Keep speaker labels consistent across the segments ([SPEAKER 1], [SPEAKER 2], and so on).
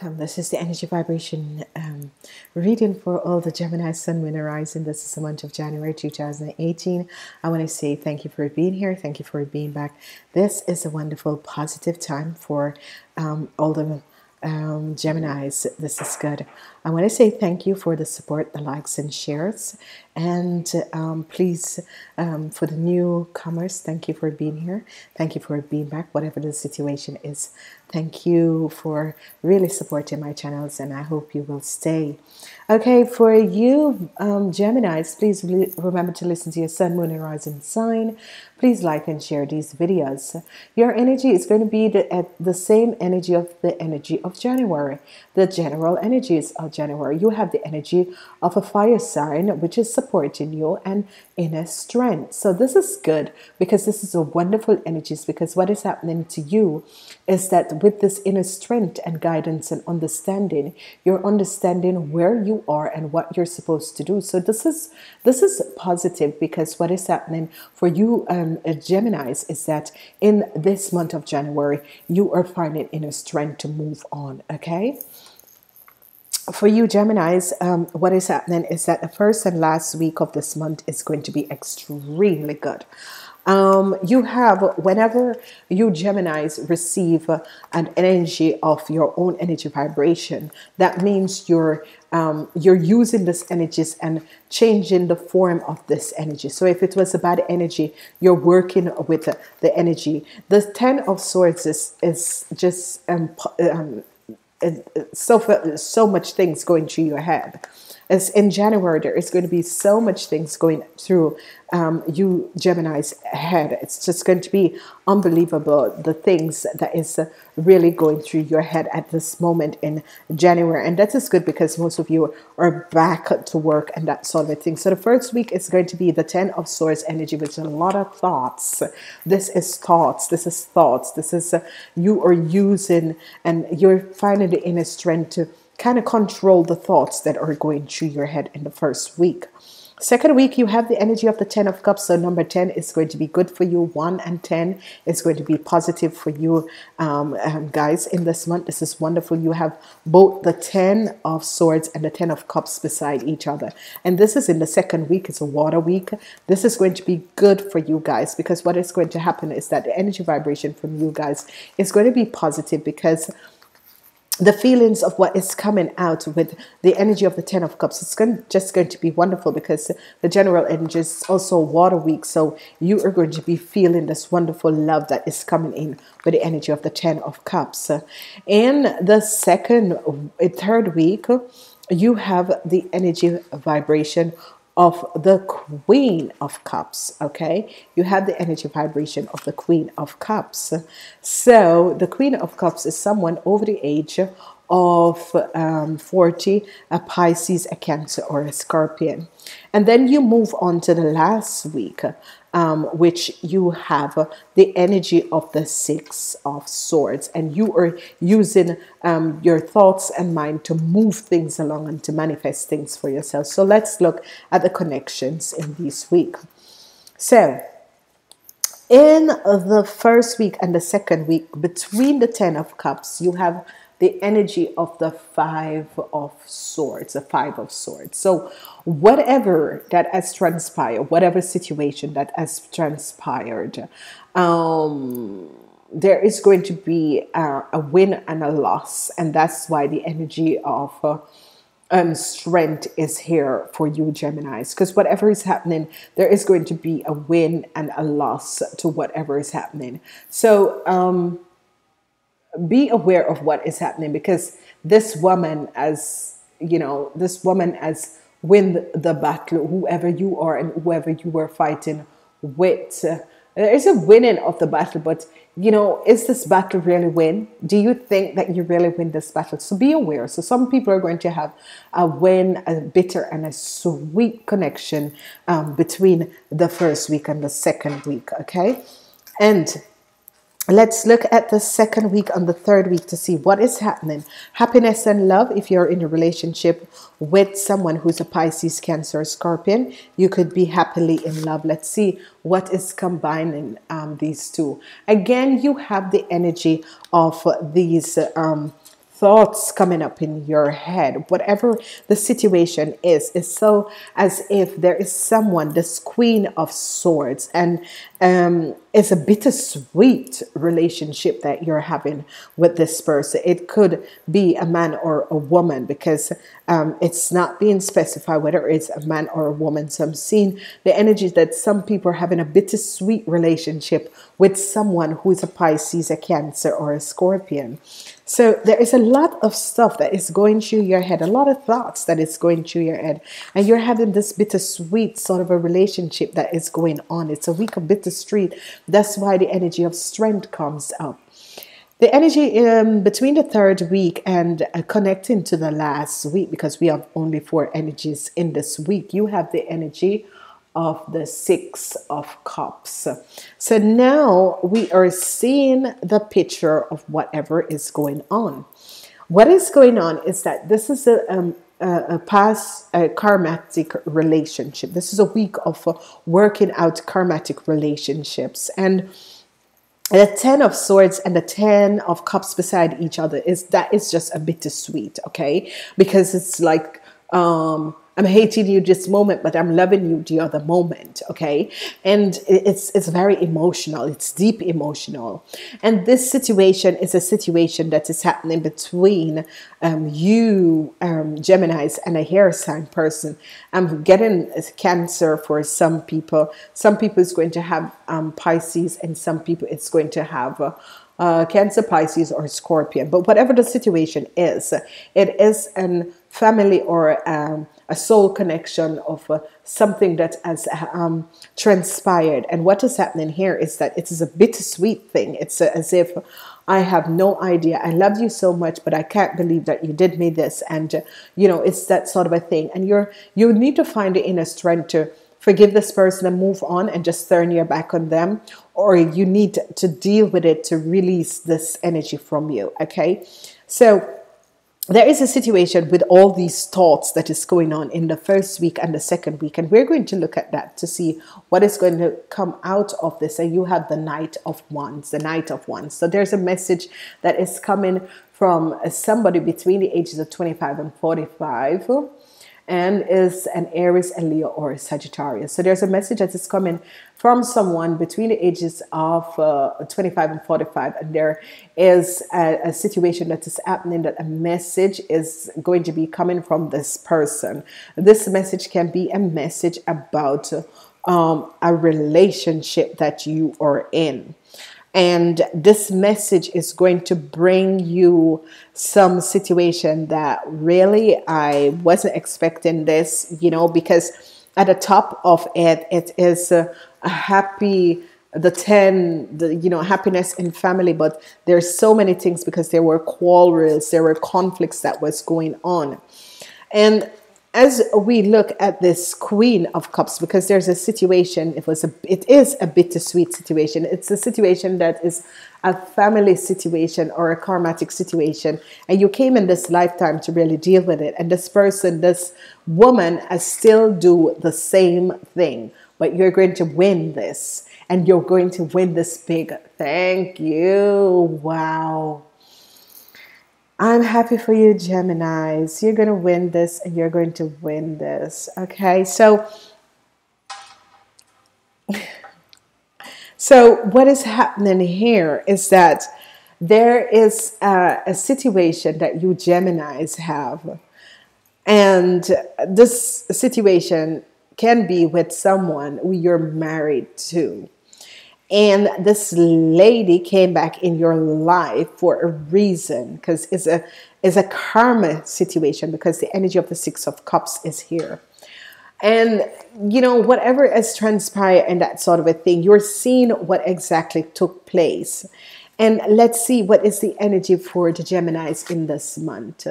[SPEAKER 1] welcome. This is the energy vibration um, reading for all the Gemini Sun, Moon, Rising. This is the month of January 2018. I want to say thank you for being here. Thank you for being back. This is a wonderful, positive time for um, all the um, Geminis. This is good. I want to say thank you for the support, the likes and shares. And um, please, um, for the newcomers, thank you for being here. Thank you for being back, whatever the situation is. Thank you for really supporting my channels, and I hope you will stay. Okay, for you um, Geminis, please remember to listen to your Sun, Moon, and Rising sign. Please like and share these videos. Your energy is going to be the, at the same energy of the energy of January, the general energies of January. You have the energy of a fire sign, which is supporting you and inner strength. So this is good because this is a wonderful energies because what is happening to you is that with this inner strength and guidance and understanding, you're understanding where you are and what you're supposed to do. So this is this is positive because what is happening for you um, Geminis is that in this month of January, you are finding inner strength to move on. Okay for you Geminis, um, what is happening is that the first and last week of this month is going to be extremely good. Um, you have, whenever you Geminis receive an energy of your own energy vibration, that means you're um, you're using this energies and changing the form of this energy. So if it was a bad energy, you're working with the, the energy. The Ten of Swords is, is just um, um, so so much things going through your head as in January, there is going to be so much things going through um, you Gemini's head. It's just going to be unbelievable the things that is really going through your head at this moment in January. And that is good because most of you are back to work and that sort of thing. So the first week is going to be the 10 of Swords energy, which is a lot of thoughts. This is thoughts. This is thoughts. This is uh, you are using and you're finding the inner strength to kind of control the thoughts that are going through your head in the first week. Second week, you have the energy of the 10 of cups. So number 10 is going to be good for you. 1 and 10 is going to be positive for you um, um, guys in this month. This is wonderful. You have both the 10 of swords and the 10 of cups beside each other. And this is in the second week. It's a water week. This is going to be good for you guys because what is going to happen is that the energy vibration from you guys is going to be positive because the feelings of what is coming out with the energy of the ten of cups it's going, just going to be wonderful because the general energy is also water week. So you are going to be feeling this wonderful love that is coming in with the energy of the ten of cups. In the second third week you have the energy vibration of the Queen of Cups. Okay, you have the energy vibration of the Queen of Cups. So, the Queen of Cups is someone over the age of um, 40, a Pisces, a Cancer, or a Scorpion. And then you move on to the last week, um, which you have the energy of the Six of Swords, and you are using um, your thoughts and mind to move things along and to manifest things for yourself. So let's look at the connections in this week. So, in the first week and the second week, between the Ten of Cups, you have the energy of the five of swords the five of swords. So whatever that has transpired whatever situation that has transpired um there is going to be a, a win and a loss. And that's why the energy of uh, um, strength is here for you Geminis. Because whatever is happening there is going to be a win and a loss to whatever is happening. So um be aware of what is happening because this woman as you know this woman as win the battle whoever you are and whoever you were fighting with. There is a winning of the battle but you know is this battle really win? Do you think that you really win this battle? So be aware. So some people are going to have a win a bitter and a sweet connection um, between the first week and the second week okay? And Let's look at the second week and the third week to see what is happening. Happiness and love. If you're in a relationship with someone who's a Pisces, Cancer, Scorpion, you could be happily in love. Let's see what is combining um, these two. Again, you have the energy of these um, thoughts coming up in your head, whatever the situation is, it's so as if there is someone, this Queen of Swords, and um, it's a bittersweet relationship that you're having with this person. It could be a man or a woman because um, it's not being specified whether it's a man or a woman. So I'm seeing the energy that some people are having a bittersweet relationship with someone who is a Pisces, a Cancer, or a Scorpion. So there is a lot of stuff that is going through your head, a lot of thoughts that is going through your head, and you're having this bittersweet sort of a relationship that is going on. It's a week of bittersweet. That's why the energy of strength comes up. The energy um, between the third week and uh, connecting to the last week, because we have only four energies in this week, you have the energy of the Six of Cups. So now we are seeing the picture of whatever is going on. What is going on is that this is a, um, a, past a karmatic relationship. This is a week of working out karmatic relationships. And the ten of swords and the ten of cups beside each other is that is just a bittersweet okay because it's like um I'm hating you this moment, but I'm loving you the other moment. Okay. And it's, it's very emotional. It's deep emotional. And this situation is a situation that is happening between um, you, um, Geminis, and a hair sign person. I'm getting cancer for some people. Some people is going to have um, Pisces and some people it's going to have uh, uh, Cancer, Pisces, or Scorpion. But whatever the situation is, it is an family or um, a soul connection of uh, something that has um, transpired. And what is happening here is that it is a bittersweet thing. It's as if I have no idea. I love you so much, but I can't believe that you did me this. And uh, you know, it's that sort of a thing. And you're you need to find the inner strength to forgive this person and move on and just turn your back on them or you need to deal with it to release this energy from you okay so there is a situation with all these thoughts that is going on in the first week and the second week and we're going to look at that to see what is going to come out of this. And you have the knight of wands the knight of wands. So there's a message that is coming from somebody between the ages of 25 and 45 and is an Aries, a Leo, or a Sagittarius. So there's a message that is coming from someone between the ages of uh, 25 and 45, and there is a, a, situation that is happening that a message is going to be coming from this person. This message can be a message about um, a relationship that you are in. And this message is going to bring you some situation that really I wasn't expecting this, you know, because at the top of it, it is a, a happy the 10 the you know happiness in family but there's so many things because there were quarrels there were conflicts that was going on. And as we look at this queen of cups because there's a situation it was a it is a bittersweet situation. It's a situation that is a family situation or a karmatic situation. And you came in this lifetime to really deal with it. And this person this woman has still do the same thing. But you're going to win this. And you're going to win this big. Thank you. Wow I'm happy for you, Geminis. You're going to win this and you're going to win this. Okay, so. So, what is happening here is that there is a, a situation that you Geminis have, and this situation can be with someone who you're married to. And this lady came back in your life for a reason because it's a it's a karma situation because the energy of the six of cups is here. And you know, whatever has transpired and that sort of a thing, you're seeing what exactly took place. And let's see what is the energy for the Geminis in this month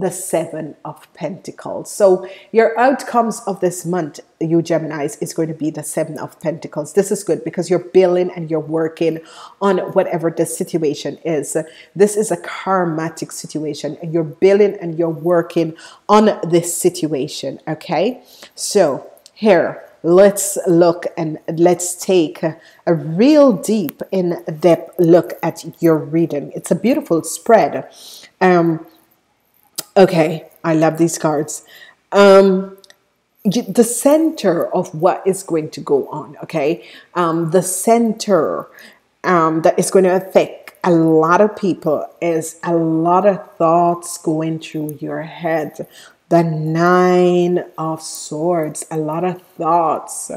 [SPEAKER 1] the Seven of Pentacles. So your outcomes of this month, you Geminis, is going to be the Seven of Pentacles. This is good because you're building and you're working on whatever the situation is. This is a karmatic situation and you're building and you're working on this situation. Okay. So here, let's look and let's take a, a real deep in depth look at your reading. It's a beautiful spread. Um, okay, I love these cards. Um, the center of what is going to go on, okay? Um, the center um, that is going to affect a lot of people is a lot of thoughts going through your head. The Nine of Swords, a lot of thoughts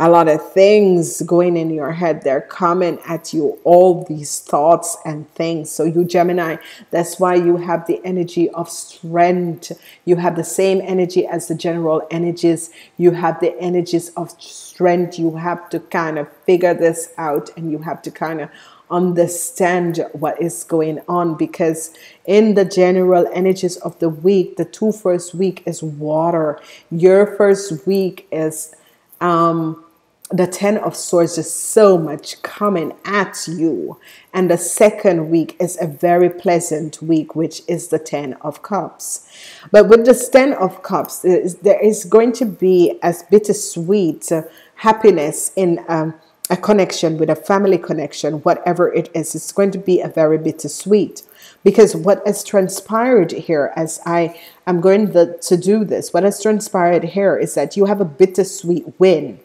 [SPEAKER 1] a lot of things going in your head. They're coming at you, all these thoughts and things. So, you Gemini, that's why you have the energy of strength. You have the same energy as the general energies. You have the energies of strength. You have to kind of figure this out and you have to kind of understand what is going on because in the general energies of the week the two first week is water your first week is um the Ten of Swords is so much coming at you. And the second week is a very pleasant week, which is the Ten of Cups. But with the Ten of Cups, there is, going to be as bittersweet uh, happiness in um, a connection with a family connection, whatever it is. It's going to be a very bittersweet. Because what has transpired here, as I am going the, to do this, what has transpired here is that you have a bittersweet win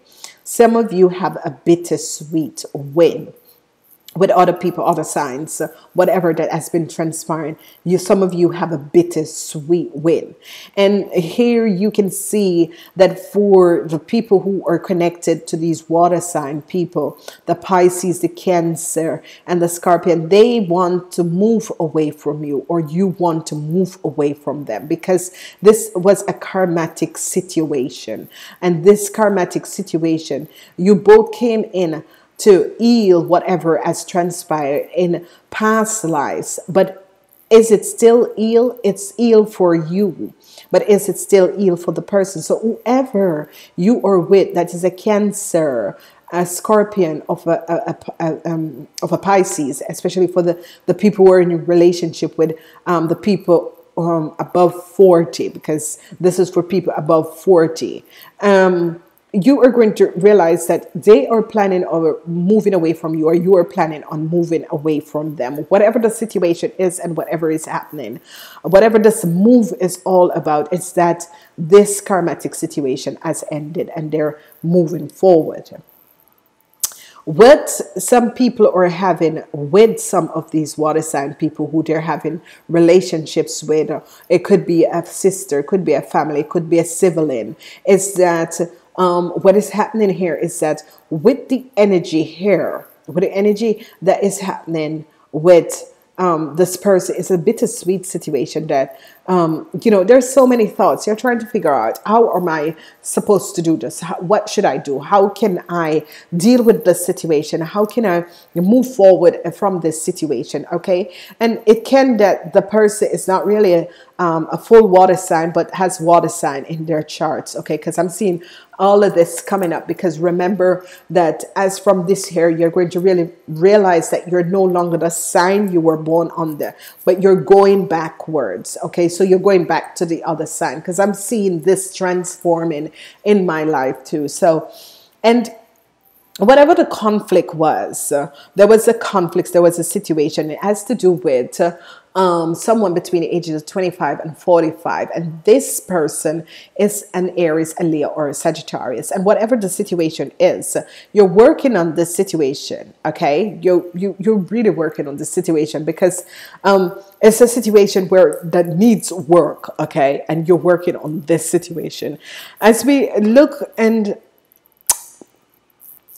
[SPEAKER 1] some of you have a bittersweet win with other people, other signs, uh, whatever that has been transpiring. You, some of you have a bittersweet win. And here you can see that for the people who are connected to these water sign people, the Pisces, the Cancer, and the Scorpion, they want to move away from you or you want to move away from them because this was a karmatic situation. And this karmatic situation, you both came in to heal whatever has transpired in past lives. But is it still ill? It's ill for you. But is it still ill for the person? So whoever you are with that is a cancer, a scorpion of a, a, a um, of a Pisces, especially for the, the people who are in a relationship with um, the people um, above 40, because this is for people above 40. Um, you are going to realize that they are planning on moving away from you or you are planning on moving away from them. Whatever the situation is and whatever is happening whatever this move is all about is that this karmatic situation has ended and they're moving forward. What some people are having with some of these water sign people who they're having relationships with it could be a sister it could be a family it could be a sibling is that um, what is happening here is that with the energy here, with the energy that is happening with um, this person, it's a bittersweet situation that um, you know, there's so many thoughts. You're trying to figure out how am I supposed to do this? How, what should I do? How can I deal with this situation? How can I move forward from this situation? Okay, and it can that the person is not really a, um, a full water sign, but has water sign in their charts. Okay, because I'm seeing all of this coming up because remember that as from this year you're going to really realize that you're no longer the sign you were born under but you're going backwards okay so you're going back to the other side because I'm seeing this transforming in my life too. So, and whatever the conflict was, uh, there was a conflict, there was a situation. It has to do with uh, um, someone between the ages of 25 and 45. And this person is an Aries, a Leo, or a Sagittarius. And whatever the situation is, you're working on this situation, okay? You're, you, you're really working on this situation because um, it's a situation where that needs work, okay? And you're working on this situation. As we look and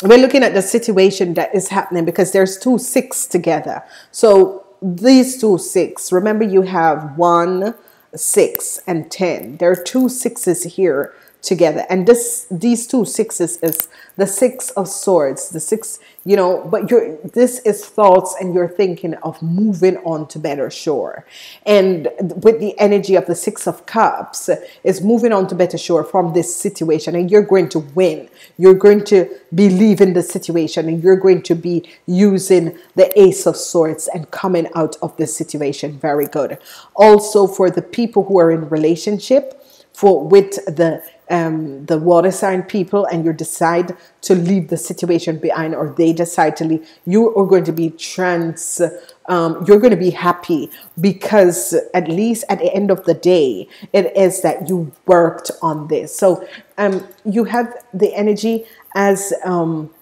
[SPEAKER 1] we're looking at the situation that is happening because there's two six together. So these two six, remember you have one, six, and 10. There are two sixes here together. And this these two sixes is the six of swords, the six, you know, but you're this is thoughts and you're thinking of moving on to better shore. And with the energy of the six of cups is moving on to better shore from this situation and you're going to win. You're going to believe in the situation and you're going to be using the ace of swords and coming out of this situation very good. Also for the people who are in relationship for with the um, the water sign people and you decide to leave the situation behind or they decide to leave, you are going to be trans, um, you're going to be happy because at least at the end of the day, it is that you worked on this. So um, you have the energy as um,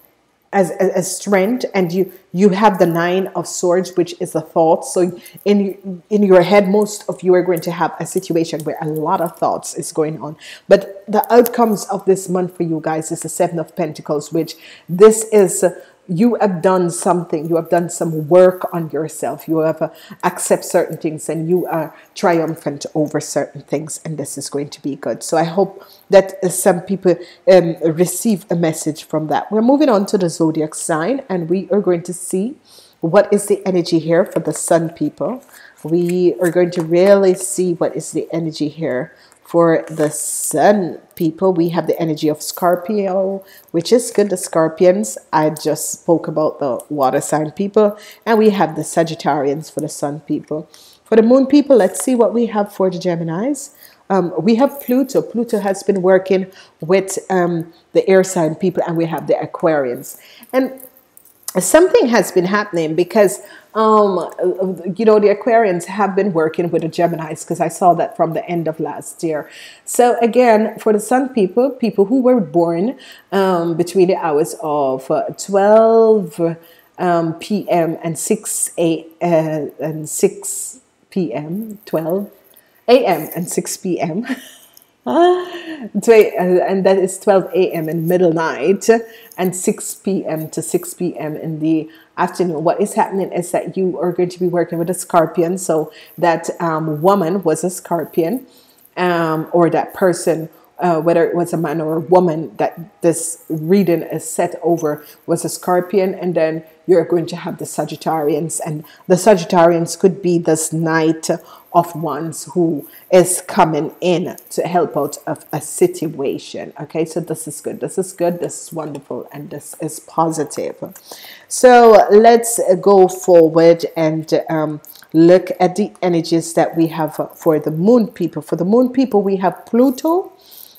[SPEAKER 1] as, as, strength and you you have the nine of swords which is a thought. So in in your head most of you are going to have a situation where a lot of thoughts is going on. But the outcomes of this month for you guys is the seven of pentacles which this is you have done something. You have done some work on yourself. You have uh, accept certain things and you are triumphant over certain things and this is going to be good. So i hope that uh, some people um, receive a message from that. We're moving on to the zodiac sign and we are going to see what is the energy here for the sun people. We are going to really see what is the energy here for the sun people, we have the energy of Scorpio, which is good. The Scorpions, I just spoke about the water sign people. And we have the Sagittarians for the sun people. For the moon people, let's see what we have for the Geminis. Um, we have Pluto. Pluto has been working with um, the air sign people, and we have the Aquarians. And something has been happening because um, you know, the Aquarians have been working with the Geminis because I saw that from the end of last year. So again, for the Sun people, people who were born um, between the hours of uh, 12 um, p.m. and 6 a uh, and 6 p.m. 12 a.m. and 6 p.m. and that is 12 a.m. in middle knight and 6 p.m. to 6 p.m. in the afternoon. What is happening is that you are going to be working with a scorpion. So that um, woman was a scorpion, um, or that person, uh, whether it was a man or a woman that this reading is set over, was a scorpion. And then you're going to have the Sagittarians, and the Sagittarians could be this night of wands who is coming in to help out of a situation. Okay so this is good. This is good. This is wonderful and this is positive. So let's go forward and um, look at the energies that we have for the moon people. For the moon people we have Pluto.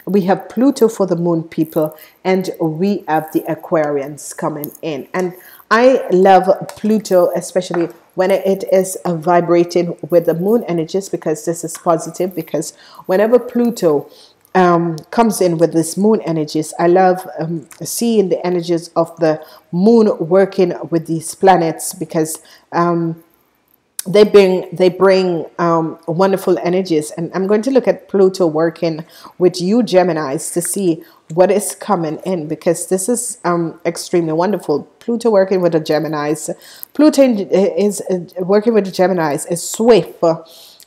[SPEAKER 1] We have Pluto for the moon people and we have the Aquarians coming in. And I love Pluto especially when it is vibrating with the moon energies because this is positive because whenever Pluto um, comes in with this moon energies I love um, seeing the energies of the moon working with these planets because um, they bring they bring um, wonderful energies. And I'm going to look at Pluto working with you Geminis to see what is coming in because this is um, extremely wonderful. Pluto working with the Geminis. Pluto is uh, working with the Geminis is swift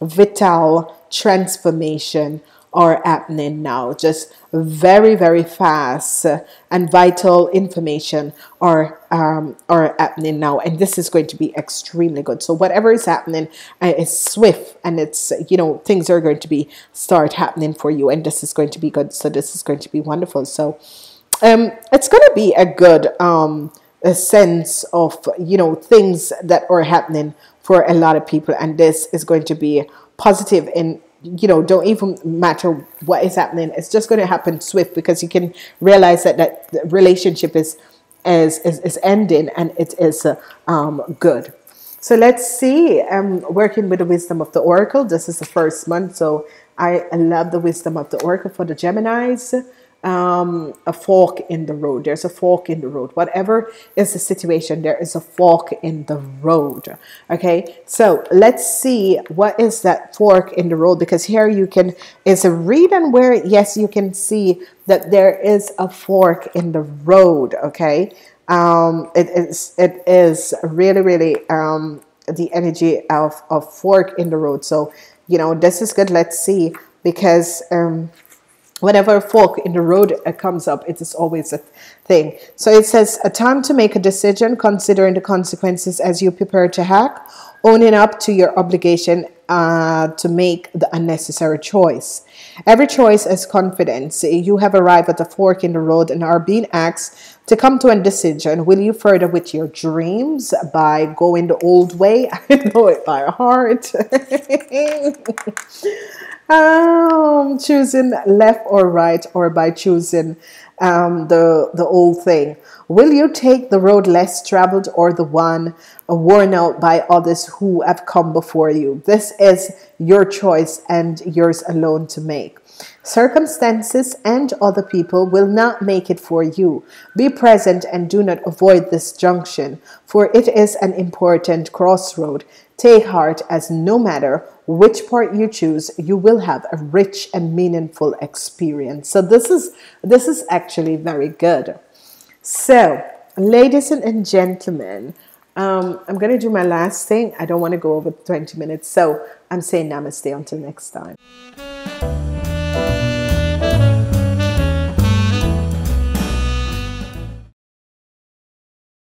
[SPEAKER 1] vital transformation are happening now. Just very very fast uh, and vital information are um, are happening now. And this is going to be extremely good. So whatever is happening uh, is swift and it's you know things are going to be start happening for you. And this is going to be good. So this is going to be wonderful. So um, it's going to be a good um, a sense of you know things that are happening for a lot of people. And this is going to be positive in you know don't even matter what is happening it's just going to happen swift because you can realize that that relationship is is is, is ending and it is uh, um, good. So let's see i'm working with the wisdom of the oracle. This is the first month so i love the wisdom of the oracle for the geminis um, a fork in the road. There's a fork in the road. Whatever is the situation, there is a fork in the road. Okay, so let's see what is that fork in the road because here you can is a reading where yes you can see that there is a fork in the road. Okay, um, it is it is really really um, the energy of a fork in the road. So you know this is good. Let's see because um, whenever a fork in the road uh, comes up, it is always a thing. So it says, a time to make a decision, considering the consequences as you prepare to hack, owning up to your obligation uh, to make the unnecessary choice. Every choice is confidence. You have arrived at a fork in the road and are being asked to come to a decision. Will you further with your dreams by going the old way? I know it by heart. um, choosing left or right, or by choosing um, the the old thing. Will you take the road less traveled or the one worn out by others who have come before you? This is your choice and yours alone to make. Circumstances and other people will not make it for you. Be present and do not avoid this junction, for it is an important crossroad. Take heart, as no matter which part you choose, you will have a rich and meaningful experience. So this is this is actually very good. So, ladies and gentlemen, um, I'm going to do my last thing. I don't want to go over 20 minutes, so I'm saying namaste until next time.